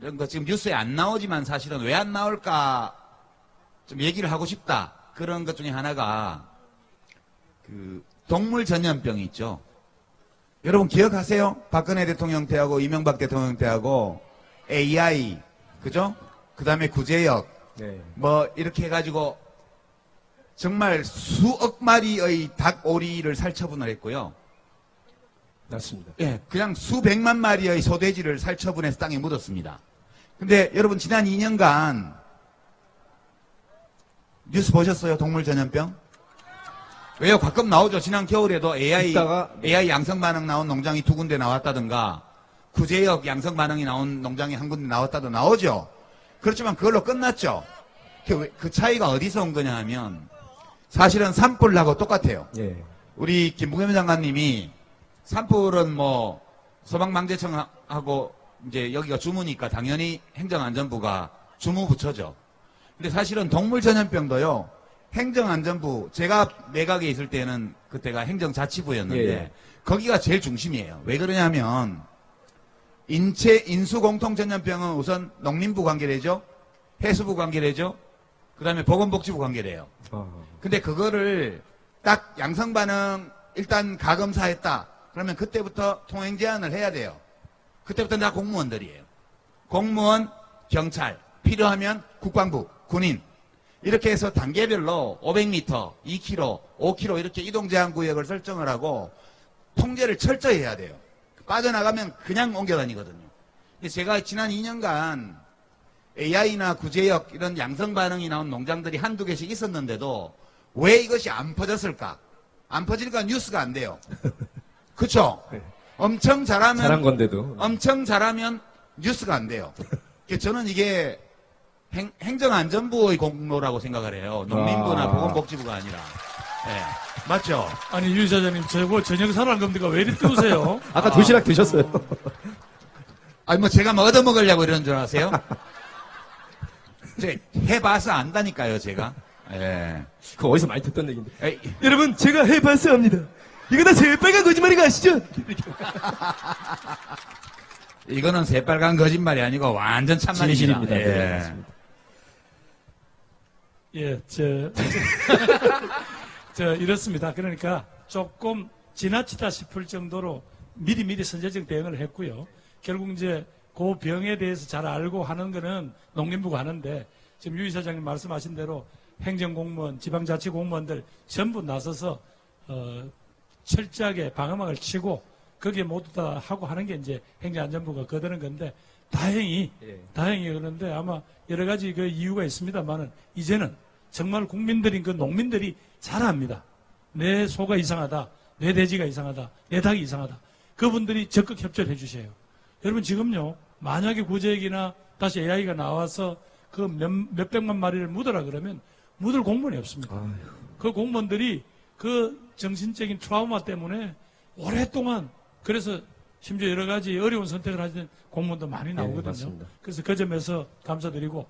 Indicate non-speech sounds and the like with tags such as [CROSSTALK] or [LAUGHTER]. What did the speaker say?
이런 거 지금 뉴스에 안 나오지만 사실은 왜 안 나올까 좀 얘기를 하고 싶다. 그런 것 중에 하나가 그 동물 전염병이 있죠. 여러분 기억하세요? 박근혜 대통령 때하고 이명박 대통령 때하고 AI 그죠? 그 다음에 구제역 네. 뭐 이렇게 해가지고 정말 수억 마리의 닭 오리를 살처분을 했고요. 맞습니다. 예, 그냥 수백만 마리의 소돼지를 살처분해서 땅에 묻었습니다. 근데 여러분 지난 2년간 뉴스 보셨어요? 동물 전염병? 왜요? 가끔 나오죠. 지난 겨울에도 AI 있다가- AI 양성 반응 나온 농장이 두 군데 나왔다든가 구제역 양성 반응이 나온 농장이 한 군데 나왔다도 나오죠. 그렇지만 그걸로 끝났죠. 그, 왜- 그 차이가 어디서 온 거냐 하면 사실은 산불하고 똑같아요. 예. 우리 김부겸 장관님이 산불은 뭐 소방망대청하고 이제 여기가 주무니까 당연히 행정안전부가 주무부처죠. 근데 사실은 동물 전염병도요. 행정안전부 제가 내각에 있을 때는 그때가 행정자치부였는데 예, 예. 거기가 제일 중심이에요. 왜 그러냐면 인체 인수 공통 전염병은 우선 농림부 관계되죠. 해수부 관계되죠. 그다음에 보건복지부 관계돼요. 아, 근데 그거를 딱 양성 반응 일단 가검사했다. 그러면 그때부터 통행 제한을 해야 돼요. 그때부터 다 공무원들이에요. 공무원, 경찰, 필요하면 국방부, 군인. 이렇게 해서 단계별로 500m, 2km, 5km 이렇게 이동 제한 구역을 설정을 하고 통제를 철저히 해야 돼요. 빠져나가면 그냥 옮겨 다니거든요. 근데 제가 지난 2년간 AI나 구제역 이런 양성 반응이 나온 농장들이 한두 개씩 있었는데도 왜 이것이 안 퍼졌을까? 안 퍼지니까 뉴스가 안 돼요. [LAUGHS] 그쵸? 네. 엄청 잘하면 잘한 건데도. 엄청 잘하면 뉴스가 안 돼요. [LAUGHS] 그래서 저는 이게 행, 행정안전부의 공로라고 생각을 해요. 농림부나 아. 보건복지부가 아니라. 예. 맞죠? 아니 유 이사장님 저거 저녁 사랑 겁니까 왜 이리 뜨우세요? [LAUGHS] 아까 도시락 드셨어요. [LAUGHS] 아니 뭐 제가 뭐 얻어먹으려고 이러는 줄 아세요? 제 해봐서 안다니까요, 제가. 예. 그거 어디서 많이 듣던 얘기인데. 에이, 여러분, 제가 해봤어 합니다. 이거 다 새빨간 거짓말인 거 아시죠? [LAUGHS] 이거는 새빨간 거짓말이 아니고 완전. 진실입니다. 예. 네. 예, 저, 저 이렇습니다. 그러니까 조금 지나치다 싶을 정도로 미리 미리 선제적 대응을 했고요. 결국 이제 그 병에 대해서 잘 알고 하는 거는 농림부가 하는데 지금 유 이사장님 말씀하신 대로 행정공무원, 지방자치공무원들 전부 나서서 어, 철저하게 방어막을 치고 거기에 모두 다 하고 하는 게 이제 행정안전부가 거드는 건데 다행히 예. 다행히 그런데 아마 여러 가지 그 이유가 있습니다만은 이제는 정말 국민들인 그 농민들이 잘 압니다. 내 소가 이상하다, 내 돼지가 이상하다, 내 닭이 이상하다. 그분들이 적극 협조를 해주세요. 여러분 지금요 만약에 구제액이나 다시 AI가 나와서 그 몇, 몇백만 마리를 묻어라 그러면 묻을 공무원이 없습니다. 아휴. 그 공무원들이 그 정신적인 트라우마 때문에 오랫동안 그래서 심지어 여러 가지 어려운 선택을 하시는 공무원도 많이 나오거든요. 맞습니다. 그래서 그 점에서 감사드리고